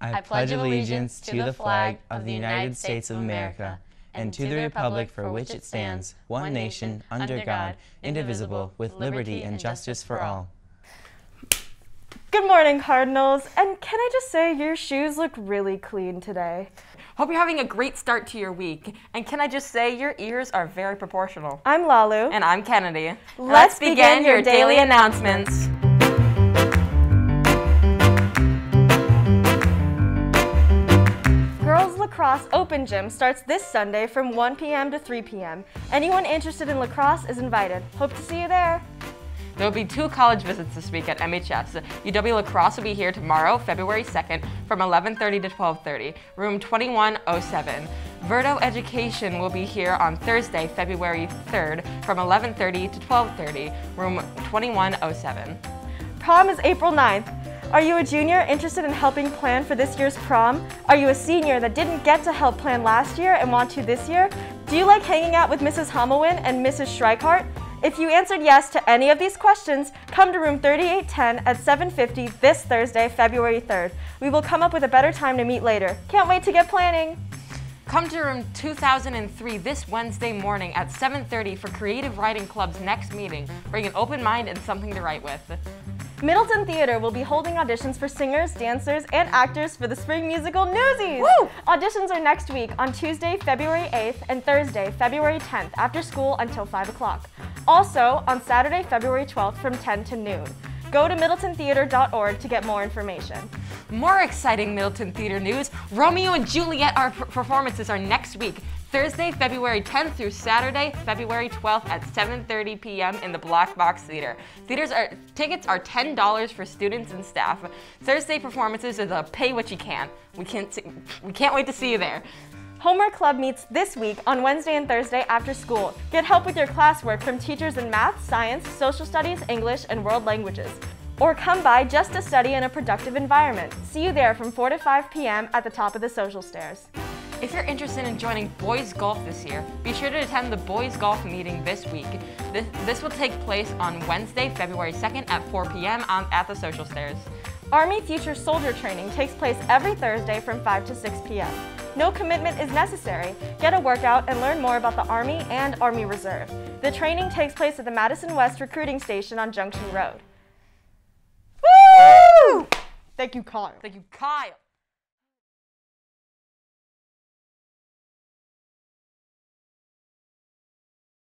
I pledge allegiance to the flag of the United States of America and to the republic for which it stands, one nation, under God, indivisible, with liberty and justice for all. Good morning, Cardinals. And can I just say, your shoes look really clean today. Hope you're having a great start to your week. And can I just say, your ears are very proportional. I'm Lalu. And I'm Kennedy. Let's begin your daily announcements. Lacrosse Open Gym starts this Sunday from 1 p.m. to 3 p.m. Anyone interested in lacrosse is invited. Hope to see you there. There will be two college visits this week at MHS. UW La Crosse will be here tomorrow, February 2nd, from 11:30 to 12:30, room 2107. Verdo Education will be here on Thursday, February 3rd, from 11:30 to 12:30, room 2107. Prom is April 9th. Are you a junior interested in helping plan for this year's prom? Are you a senior that didn't get to help plan last year and want to this year? Do you like hanging out with Mrs. Hammelwin and Mrs. Schreikart? If you answered yes to any of these questions, come to room 3810 at 7.50 this Thursday, February 3rd. We will come up with a better time to meet later. Can't wait to get planning! Come to room 2003 this Wednesday morning at 7.30 for Creative Writing Club's next meeting. Bring an open mind and something to write with. Middleton Theater will be holding auditions for singers, dancers, and actors for the spring musical Newsies! Woo! Auditions are next week on Tuesday, February 8th and Thursday, February 10th after school until 5 o'clock. Also on Saturday, February 12th from 10 to noon. Go to middletontheater.org to get more information. More exciting Middleton Theater news. Romeo and Juliet our performances are next week. Thursday, February 10th through Saturday, February 12th at 7.30 p.m. in the Black Box Theater. Theaters are tickets are $10 for students and staff. Thursday performances is a pay what you can. We can't we can't wait to see you there. Homework Club meets this week on Wednesday and Thursday after school. Get help with your classwork from teachers in math, science, social studies, English, and world languages. Or come by just to study in a productive environment. See you there from 4 to 5 p.m. at the top of the social stairs. If you're interested in joining boys golf this year, be sure to attend the boys golf meeting this week. This, this will take place on Wednesday, February 2nd at 4 p.m. On, um, at the social stairs. Army Future Soldier Training takes place every Thursday from 5 to 6 p.m. No commitment is necessary. Get a workout and learn more about the Army and Army Reserve. The training takes place at the Madison West Recruiting Station on Junction Road. Woo! Thank you, Kyle. Thank you, Kyle.